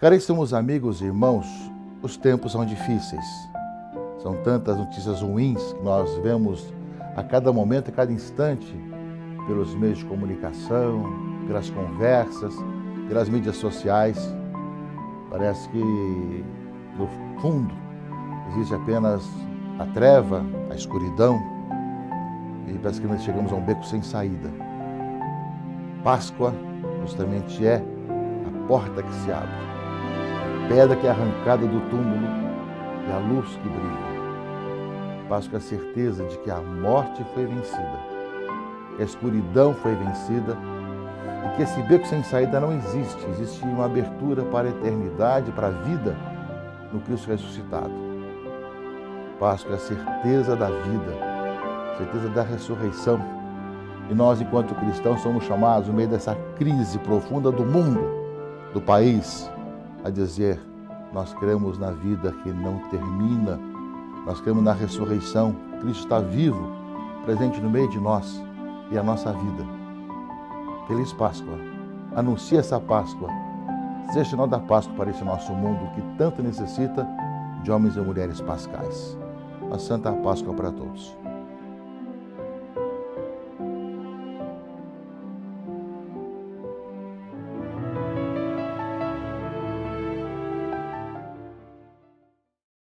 Caríssimos amigos e irmãos, os tempos são difíceis. São tantas notícias ruins que nós vemos a cada momento, a cada instante, pelos meios de comunicação, pelas conversas, pelas mídias sociais. Parece que, no fundo, existe apenas a treva, a escuridão, e parece que nós chegamos a um beco sem saída. Páscoa justamente é a porta que se abre pedra que é arrancada do túmulo e a luz que brilha. Páscoa é a certeza de que a morte foi vencida, que a escuridão foi vencida e que esse beco sem saída não existe. Existe uma abertura para a eternidade, para a vida no Cristo ressuscitado. Páscoa é a certeza da vida, certeza da ressurreição. E nós, enquanto cristãos, somos chamados, no meio dessa crise profunda do mundo, do país, a dizer: Nós cremos na vida que não termina, nós cremos na ressurreição. Cristo está vivo, presente no meio de nós e a nossa vida. Feliz Páscoa. Anuncie essa Páscoa. Seja sinal da Páscoa para esse nosso mundo que tanto necessita de homens e mulheres pascais. Uma Santa Páscoa para todos.